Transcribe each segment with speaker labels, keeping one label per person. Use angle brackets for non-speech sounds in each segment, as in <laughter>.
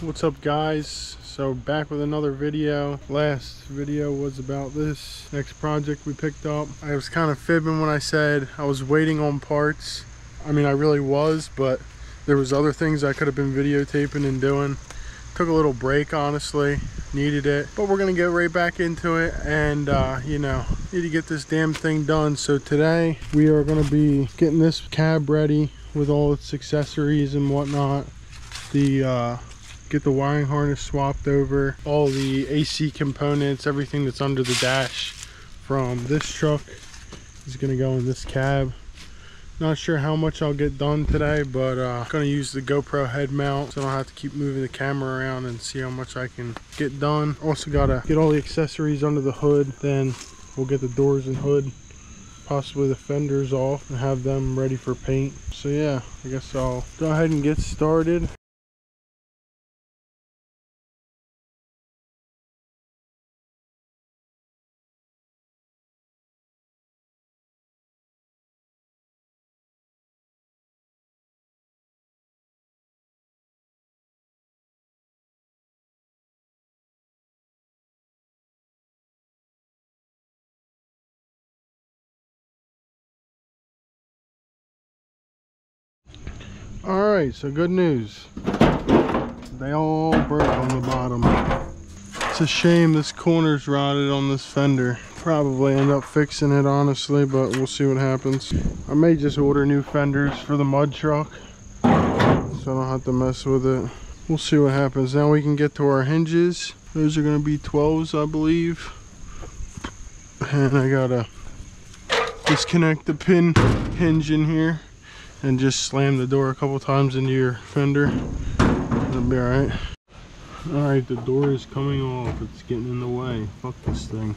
Speaker 1: what's up guys? So back with another video. Last video was about this next project we picked up. I was kind of fibbing when i said i was waiting on parts. I mean i really was but there was other things i could have been videotaping and doing. Took a little break honestly. Needed it. But we're gonna get right back into it and uh, you know need to get this damn thing done. So today we are to be getting this cab ready with all its accessories and whatnot. The uh, get the wiring harness swapped over all the AC components everything that's under the dash from this truck is to go in this cab not sure how much I'll get done today, but uh, I'm gonna use the GoPro head mount so I don't have to keep moving the camera around and see how much I can get done. Also gotta get all the accessories under the hood, then we'll get the doors and hood, possibly the fenders off and have them ready for paint. So yeah, I guess I'll go ahead and get started. All right so good news. They all broke on the bottom. It's a shame this corner's rotted on this fender. Probably end up fixing it honestly but we'll see what happens. I may just order new fenders for the mud truck so i don't have to mess with it. We'll see what happens. Now we can get to our hinges. Those are going to be 12s i believe. And i gotta disconnect the pin hinge in here and just slam the door a couple times into your fender. It'll be all right all right the door is coming off. It's getting in the way. Fuck this thing.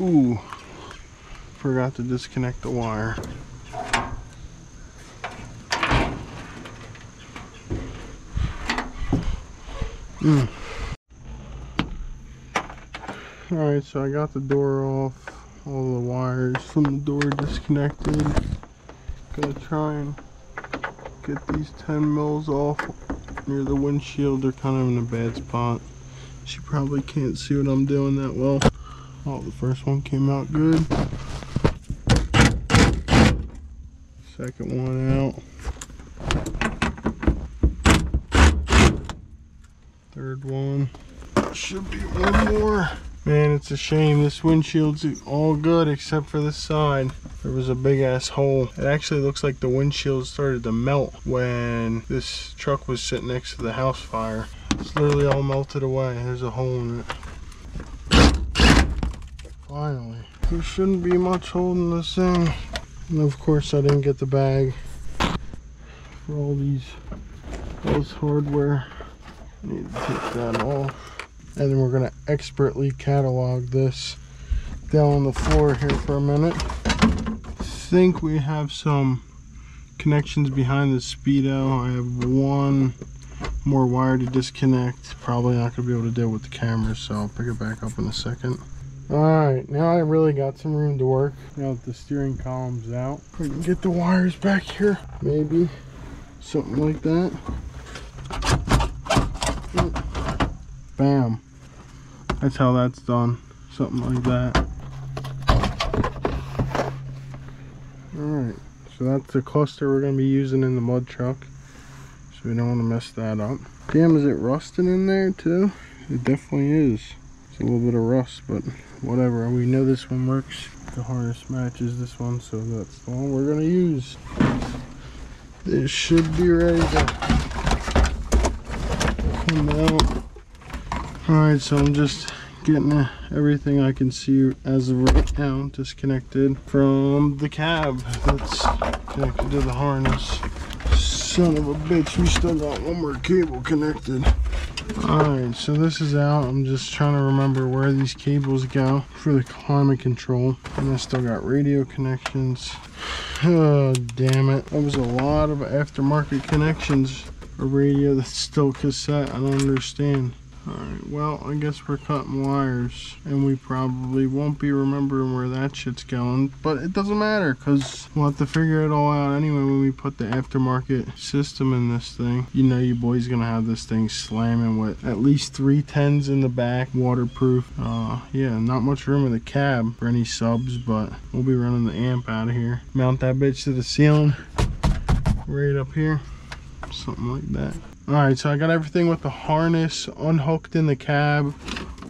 Speaker 1: Ooh. Forgot to disconnect the wire. Mm. All right so i got the door off all the wires from the door disconnected. Gonna try and get these 10 mils off near the windshield they're kind of in a bad spot. She probably can't see what i'm doing that well. Oh the first one came out good. Second one out. Third one. Should be one more Man, it's a shame. This windshield's all good except for this side. There was a big ass hole. It actually looks like the windshield started to melt when this truck was sitting next to the house fire. It's literally all melted away. There's a hole in it. Finally. There shouldn't be much holding this thing. And of course I didn't get the bag for all these all this hardware. I need to take that off and then we're going to expertly catalog this down on the floor here for a minute think we have some connections behind the speedo I have one more wire to disconnect probably not going to be able to deal with the camera so I'll pick it back up in a second Alright, now I really got some room to work now that the steering column's out. We can get the wires back here, maybe. Something like that. Bam. That's how that's done. Something like that. Alright, so that's the cluster we're going to be using in the mud truck. So we don't want to mess that up. Damn, is it rusting in there too? It definitely is. It's a little bit of rust, but whatever. We know this one works. The harness matches this one, so that's the one we're going to use. This should be ready to come out. Alright, so I'm just getting everything I can see as of right now disconnected from the cab that's connected to the harness. Son of a bitch, we still got one more cable connected. Alright, so this is out. I'm just trying to remember where these cables go for the climate control. And I still got radio connections. Oh, damn it. That was a lot of aftermarket connections. A radio that's still cassette. I don't understand. Alright, well, I guess we're cutting wires, and we probably won't be remembering where that shit's going, but it doesn't matter, because we'll have to figure it all out anyway when we put the aftermarket system in this thing. You know your boy's gonna have this thing slamming with at least three tens in the back, waterproof. Uh, yeah, not much room in the cab for any subs, but we'll be running the amp out of here. Mount that bitch to the ceiling, right up here, something like that. All right, so I got everything with the harness unhooked in the cab,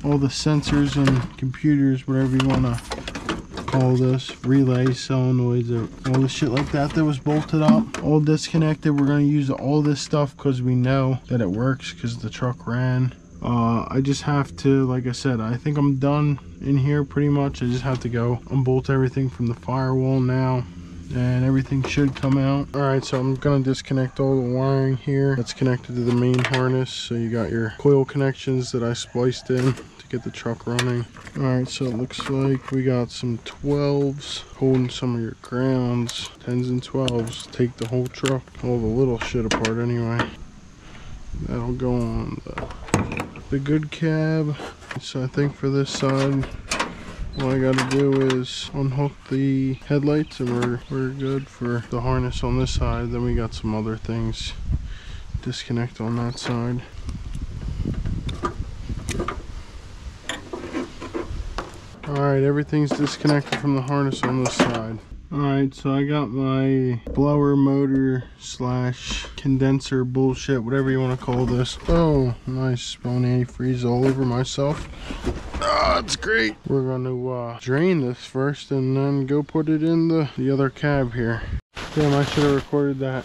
Speaker 1: all the sensors and computers, whatever you want to call this, relays, solenoids, all the shit like that that was bolted up, all disconnected. We're going to use all this stuff because we know that it works because the truck ran. Uh, I just have to, like I said, I think I'm done in here pretty much. I just have to go unbolt everything from the firewall now and everything should come out. All right so i'm gonna disconnect all the wiring here. That's connected to the main harness so you got your coil connections that i spliced in to get the truck running. All right so it looks like we got some 12s holding some of your grounds. 10s and 12s take the whole truck all the little shit apart anyway. That'll go on the, the good cab. So i think for this side all I gotta do is unhook the headlights and we're, we're good for the harness on this side. Then we got some other things disconnect on that side. Alright, everything's disconnected from the harness on this side. Alright, so I got my blower motor slash condenser bullshit, whatever you want to call this. Oh, nice spilling antifreeze all over myself. Oh, it's great. We're going to uh, drain this first and then go put it in the, the other cab here. Damn, I should have recorded that.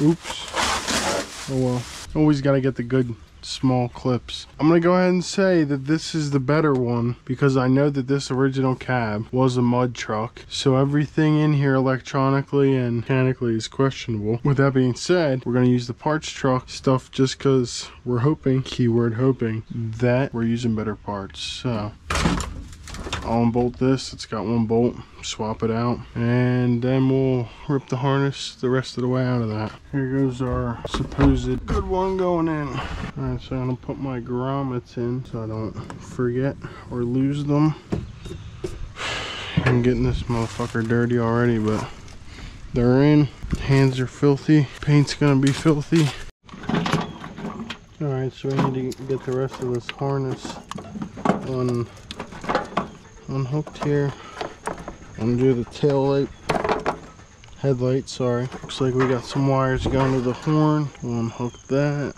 Speaker 1: Oops. Oh well. Always got to get the good small clips. I'm gonna go ahead and say that this is the better one because I know that this original cab was a mud truck. So everything in here electronically and mechanically is questionable. With that being said, we're gonna use the parts truck stuff just because we're hoping, keyword hoping, that we're using better parts. So I'll unbolt this. It's got one bolt. Swap it out. And then we'll rip the harness the rest of the way out of that. Here goes our supposed good one going in. Alright, so I'm to put my grommets in so I don't forget or lose them. I'm getting this motherfucker dirty already, but they're in. Hands are filthy. Paint's to be filthy. Alright, so we need to get the rest of this harness on unhooked here. Undo the tail light, headlight, sorry. Looks like we got some wires going to the horn. We'll unhook that.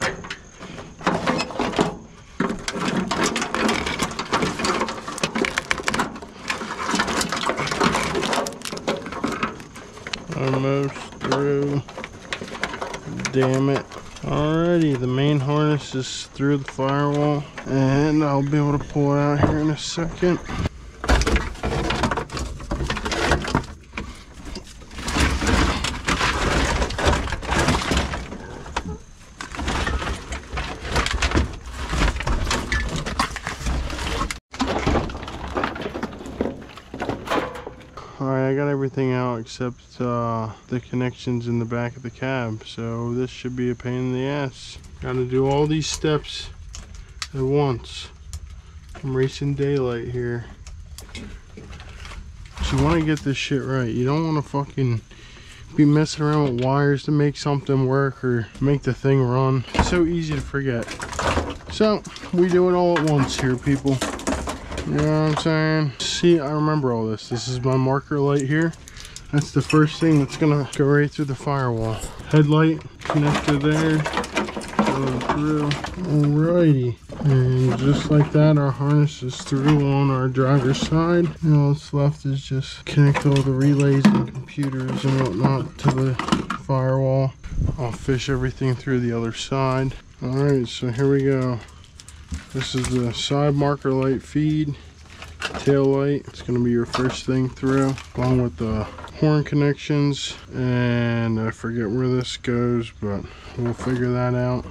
Speaker 1: Almost through. Damn it. Alrighty, the main harness is through the firewall and I'll be able to pull it out here in a second. Alright, I got everything out except uh, the connections in the back of the cab, so this should be a pain in the ass. Gotta do all these steps at once. I'm racing daylight here. But you want to get this shit right. You don't want to fucking be messing around with wires to make something work or make the thing run. It's so easy to forget. So, we do it all at once here, people. You know what I'm saying? See, I remember all this. This is my marker light here. That's the first thing that's gonna go right through the firewall. Headlight connector there. Go through. Alrighty. And just like that, our harness is through on our driver's side. And all that's left is just connect all the relays and computers and whatnot to the firewall. I'll fish everything through the other side. Alright, so here we go. This is the side marker light feed, tail light. It's going to be your first thing through, along with the horn connections. And I forget where this goes, but we'll figure that out.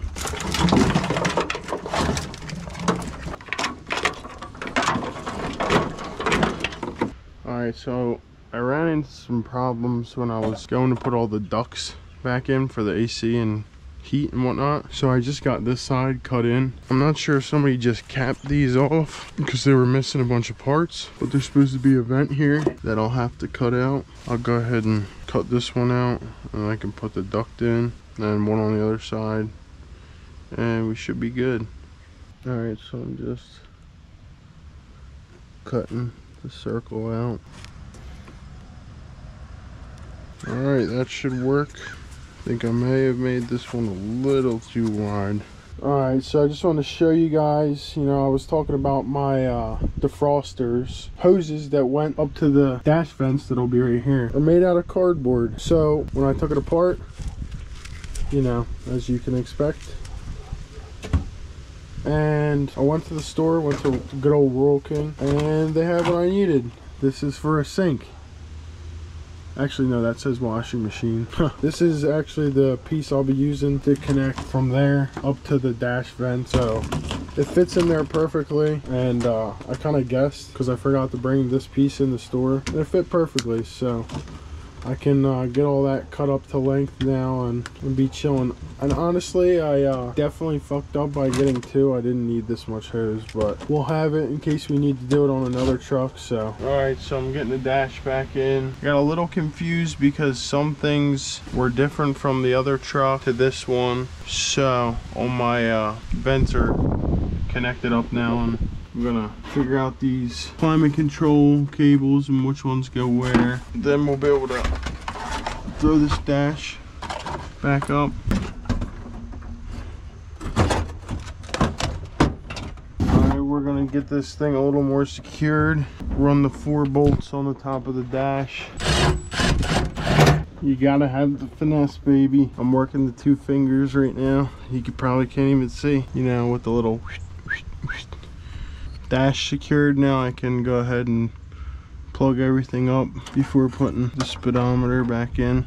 Speaker 1: Alright, so I ran into some problems when I was going to put all the ducts back in for the AC and heat and whatnot. So I just got this side cut in. I'm not sure if somebody just capped these off because they were missing a bunch of parts, but there's supposed to be a vent here that I'll have to cut out. I'll go ahead and cut this one out and I can put the duct in and one on the other side and we should be good. All right, so I'm just cutting the circle out. All right, that should work. I think I may have made this one a little too wide. All right, so I just want to show you guys, you know, I was talking about my uh, defrosters. Hoses that went up to the dash vents that'll be right here are made out of cardboard. So when I took it apart, you know, as you can expect, and I went to the store, went to good old Rural King, and they had what I needed. This is for a sink. Actually, no, that says washing machine. <laughs> this is actually the piece I'll be using to connect from there up to the dash vent. So it fits in there perfectly. And uh, I kind of guessed because I forgot to bring this piece in the store. And it fit perfectly. So I can uh, get all that cut up to length now and, and be chilling. And honestly, I uh, definitely fucked up by getting two. I didn't need this much hose, but we'll have it in case we need to do it on another truck. So, all right, so I'm getting the dash back in. Got a little confused because some things were different from the other truck to this one. So, on my uh, vents are connected up now and I'm gonna figure out these climate control cables and which ones go where. Then we'll be able to throw this dash back up. Alright, we're gonna get this thing a little more secured. Run the four bolts on the top of the dash. You gotta have the finesse, baby. I'm working the two fingers right now. You could probably can't even see, you know, with the little dash secured now I can go ahead and plug everything up before putting the speedometer back in.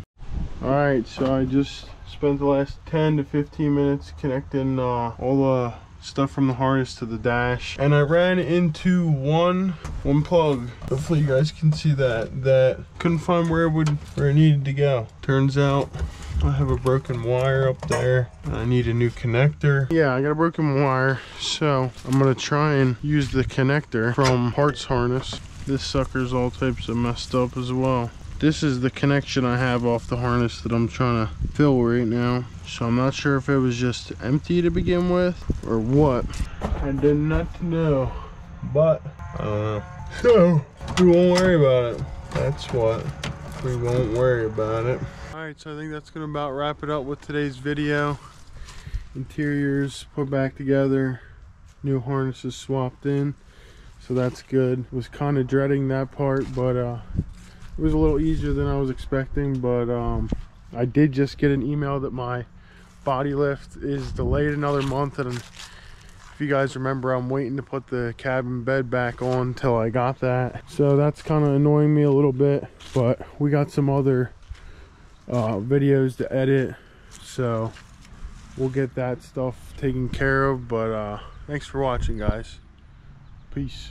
Speaker 1: All right so I just spent the last 10 to 15 minutes connecting uh, all the stuff from the harness to the dash and I ran into one one plug. Hopefully you guys can see that that couldn't find where it would where it needed to go. Turns out I have a broken wire up there. I need a new connector. Yeah, I got a broken wire. So I'm gonna try and use the connector from Hart's harness. This sucker's all types of messed up as well. This is the connection I have off the harness that I'm trying to fill right now. So I'm not sure if it was just empty to begin with or what. I did not know, but I don't know. So we won't worry about it. That's what. We won't worry about it. Alright, so I think that's going to about wrap it up with today's video. Interiors put back together. New harnesses swapped in. So that's good. Was kind of dreading that part, but uh, it was a little easier than I was expecting. But um, I did just get an email that my body lift is delayed another month. And if you guys remember, I'm waiting to put the cabin bed back on until I got that. So that's kind of annoying me a little bit. But we got some other uh, videos to edit. So we'll get that stuff taken care of but uh, thanks for watching guys. Peace